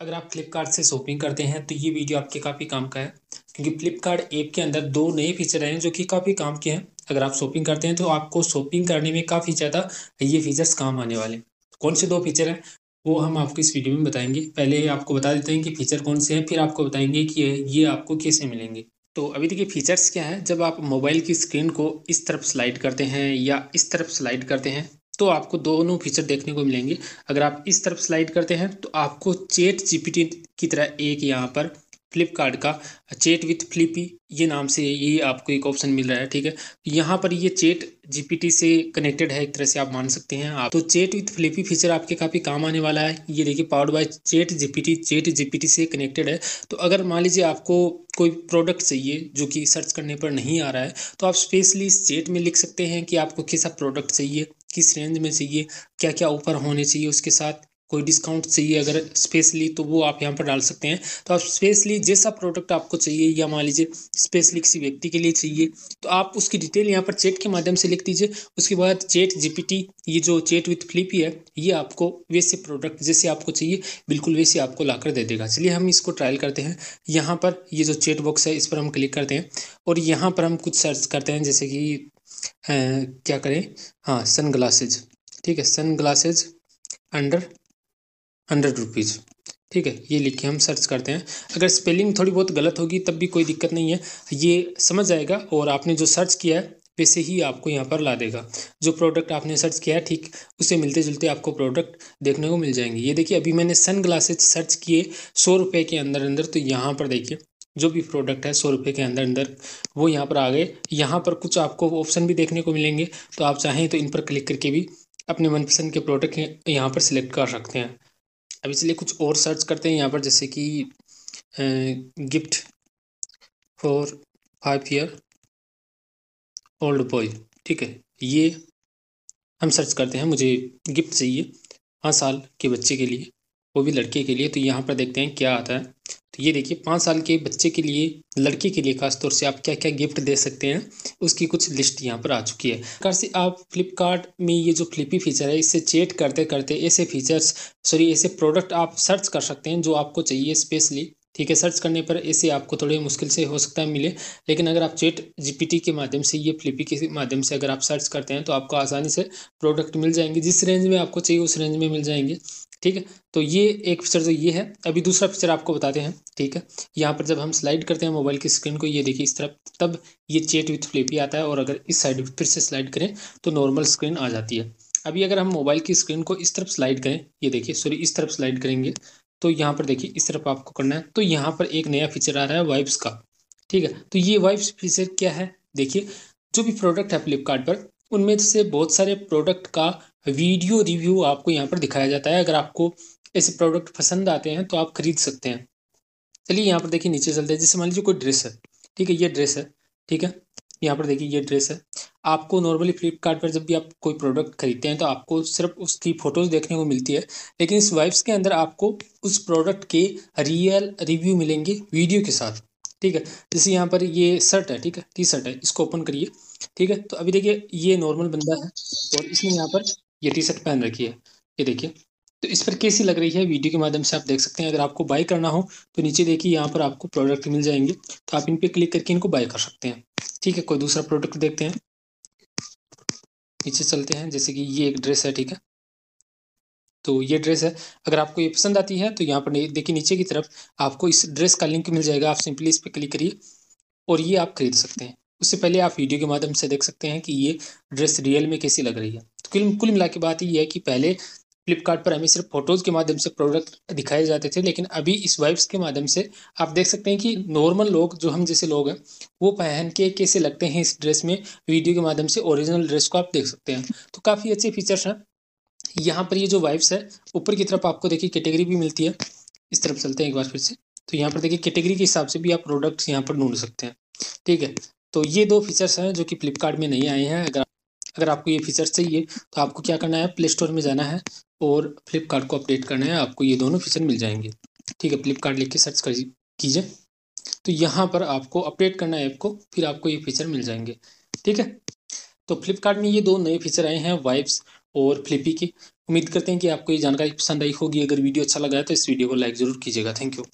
अगर आप फ्लिपकार्ट से शॉपिंग करते हैं तो ये वीडियो आपके काफ़ी काम का है। क्योंकि फ्लिपकार्ट ऐप के अंदर दो नए फीचर आए हैं, जो कि काफ़ी काम के हैं। अगर आप शॉपिंग करते हैं तो आपको शॉपिंग करने में काफ़ी ज़्यादा ये फीचर्स काम आने वाले कौन से दो फीचर हैं, वो हम आपको इस वीडियो में बताएँगे। पहले आपको बता देते हैं कि फ़ीचर कौन से हैं, फिर आपको बताएँगे कि ये आपको कैसे मिलेंगे। तो अभी देखिए फीचर्स क्या है। जब आप मोबाइल की स्क्रीन को इस तरफ़ स्लाइड करते हैं या इस तरफ़ स्लाइड करते हैं तो आपको दोनों फीचर देखने को मिलेंगे। अगर आप इस तरफ़ स्लाइड करते हैं तो आपको चेट जीपीटी की तरह एक यहाँ पर फ्लिपकार्ट का चेट विथ फ्लिपी ये नाम से ये आपको एक ऑप्शन मिल रहा है, ठीक है? यहाँ पर ये चेट जीपीटी से कनेक्टेड है, एक तरह से आप मान सकते हैं आप। तो चेट विथ फ्लिपी फीचर आपके काफ़ी काम आने वाला है। ये देखिए powered by chat GPT chat GPT से कनेक्टेड है। तो अगर मान लीजिए आपको कोई प्रोडक्ट चाहिए जो कि सर्च करने पर नहीं आ रहा है तो आप स्पेशली इस चेट में लिख सकते हैं कि आपको कैसा प्रोडक्ट चाहिए। किस रेंज में चाहिए क्या क्या ऑफ़र होने चाहिए, उसके साथ कोई डिस्काउंट चाहिए अगर स्पेशली तो वो आप यहाँ पर डाल सकते हैं। तो आप स्पेशली जैसा प्रोडक्ट आपको चाहिए, या मान लीजिए स्पेशली किसी व्यक्ति के लिए चाहिए तो आप उसकी डिटेल यहाँ पर चेट के माध्यम से लिख दीजिए। उसके बाद चेट जीपीटी ये जो चेट विथ फ्लिपी है, ये आपको वैसे प्रोडक्ट जैसे आपको चाहिए, बिल्कुल वैसे आपको ला दे देगा। चलिए हम इसको ट्रायल करते हैं। यहाँ पर ये जो चेट बॉक्स है, इस पर हम क्लिक करते हैं। और यहाँ पर हम कुछ सर्च करते हैं, जैसे कि क्या करें? हाँ सन ग्लासेज ठीक है सन ग्लासेज अंडर हंड्रेड रुपीज़ ठीक है, ये लिख के हम सर्च करते हैं। अगर स्पेलिंग थोड़ी बहुत गलत होगी, तब भी कोई दिक्कत नहीं है, ये समझ जाएगा और आपने जो सर्च किया है, वैसे ही आपको यहाँ पर ला देगा। जो प्रोडक्ट आपने सर्च किया है, ठीक, उसे मिलते जुलते आपको प्रोडक्ट देखने को मिल जाएँगे। ये देखिए, अभी मैंने सन ग्लासेज सर्च किए सौ रुपये के अंदर अंदर तो यहाँ पर देखिए जो भी प्रोडक्ट है, सौ रुपये के अंदर अंदर, वो यहाँ पर आ गए। यहाँ पर कुछ आपको ऑप्शन भी देखने को मिलेंगे। तो आप चाहें तो इन पर क्लिक करके भी अपने मनपसंद के प्रोडक्ट यहाँ पर सिलेक्ट कर सकते हैं। अब इसलिए कुछ और सर्च करते हैं यहाँ पर, जैसे कि gift for five year old boy ठीक है, ये हम सर्च करते हैं। मुझे गिफ्ट चाहिए पाँच साल के बच्चे के लिए। वो भी लड़के के लिए तो यहाँ पर देखते हैं क्या आता है। तो ये देखिए, पाँच साल के बच्चे के लिए, लड़के के लिए खासतौर से आप क्या क्या गिफ्ट दे सकते हैं, उसकी कुछ लिस्ट यहाँ पर आ चुकी है। प्रकार से आप फ्लिपकार्ट में ये जो फ्लिपी फीचर है, इससे चेट करते करते ऐसे फीचर्स सॉरी ऐसे प्रोडक्ट आप सर्च कर सकते हैं जो आपको चाहिए स्पेशली ठीक है। सर्च करने पर ऐसे आपको थोड़े मुश्किल से हो सकता है मिले, लेकिन अगर आप चेट जीपीटी के माध्यम से ये फ्लिपी के माध्यम से अगर आप सर्च करते हैं तो आपको आसानी से प्रोडक्ट मिल जाएँगे, जिस रेंज में आपको चाहिए, उस रेंज में मिल जाएँगे। ठीक है? तो ये एक फीचर तो ये है। अभी दूसरा फीचर आपको बताते हैं, ठीक है? यहाँ पर जब हम स्लाइड करते हैं मोबाइल की स्क्रीन को, ये देखिए इस तरफ़, तब ये चेट विथ फ्लिपी आता है और अगर इस साइड फिर से स्लाइड करें तो नॉर्मल स्क्रीन आ जाती है। अभी अगर हम मोबाइल की स्क्रीन को इस तरफ़ स्लाइड करें, ये देखिए सॉरी इस तरफ़ स्लाइड करेंगे तो यहाँ पर देखिए, इस तरफ़ आपको करना है। तो यहाँ पर एक नया फीचर आ रहा है वाइब्स का, ठीक है? तो ये वाइब्स फीचर क्या है? देखिए, जो भी प्रोडक्ट है फ्लिपकार्ट पर, उनमें से बहुत सारे प्रोडक्ट का वीडियो रिव्यू आपको यहाँ पर दिखाया जाता है। अगर आपको ऐसे प्रोडक्ट पसंद आते हैं तो आप खरीद सकते हैं। चलिए यहाँ पर देखिए, नीचे चलते हैं। जैसे मान लीजिए कोई ड्रेस है, ठीक है, ये ड्रेस है, ठीक है, यहाँ पर देखिए, ये ड्रेस है। आपको नॉर्मली फ्लिपकार्ट पर जब भी आप कोई प्रोडक्ट खरीदते हैं तो आपको सिर्फ़ उसकी फ़ोटोज़ देखने को मिलती है। लेकिन इस वाइब्स के अंदर आपको उस प्रोडक्ट के रियल रिव्यू मिलेंगे वीडियो के साथ, ठीक है। जैसे यहाँ पर ये शर्ट है, ठीक है टी शर्ट है, इसको ओपन करिए, ठीक है। तो अभी देखिए, ये नॉर्मल बंदा है और इसने यहाँ पर ये टी शर्ट पहन रखी है। ये देखिए तो इस पर कैसी लग रही है? वीडियो के माध्यम से आप देख सकते हैं। अगर आपको बाय करना हो तो नीचे देखिए, यहाँ पर आपको प्रोडक्ट मिल जाएँगे। तो आप इन पर क्लिक करके इनको बाय कर सकते हैं। ठीक है, कोई दूसरा प्रोडक्ट देखते हैं। नीचे चलते हैं। जैसे कि ये एक ड्रेस है, ठीक है। तो ये ड्रेस है। अगर आपको ये पसंद आती है तो यहाँ पर देखिए नीचे की तरफ़ आपको इस ड्रेस का लिंक मिल जाएगा। आप सिंपली इस पर क्लिक करिए और ये आप खरीद सकते हैं। उससे पहले आप वीडियो के माध्यम से देख सकते हैं कि ये ड्रेस रियल में कैसी लग रही है। कुल कुल मिला के बात ये है कि पहले फ्लिपकार्ट पर हमें सिर्फ़ फ़ोटोज़ के माध्यम से प्रोडक्ट दिखाए जाते थे, लेकिन अभी इस वाइब्स के माध्यम से आप देख सकते हैं कि नॉर्मल लोग, जो हम जैसे लोग हैं, वो पहन के कैसे लगते हैं इस ड्रेस में वीडियो के माध्यम से ओरिजिनल ड्रेस को आप देख सकते हैं। तो काफ़ी अच्छे फीचर्स हैं। यहाँ पर ये जो वाइब्स है, ऊपर की तरफ़ आपको देखिए कैटेगरी भी मिलती है। इस तरफ़ चलते हैं एक बार फिर से। तो यहाँ पर देखिए कैटेगरी के हिसाब से भी आप प्रोडक्ट्स यहाँ पर ढूंढ सकते हैं। ठीक है? तो ये दो फीचर्स हैं जो कि फ्लिपकार्ट में नहीं आए हैं। अगर अगर आपको ये फीचर्स चाहिए तो आपको क्या करना है? प्ले स्टोर में जाना है और फ्लिपकार्ट को अपडेट करना है। आपको ये दोनों फीचर मिल जाएँगे। ठीक है फ्लिपकार्ट लिख के सर्च कर कीजिए। तो यहाँ पर आपको अपडेट करना है ऐप को, फिर आपको ये फीचर मिल जाएँगे। ठीक है? तो फ्लिपकार्ट में ये दो नए फीचर आए हैं वाइब्स और फ्लिपी के। उम्मीद करते हैं कि आपको ये जानकारी पसंद आई होगी। अगर वीडियो अच्छा लगा है तो इस वीडियो को लाइक ज़रूर कीजिएगा। Thank you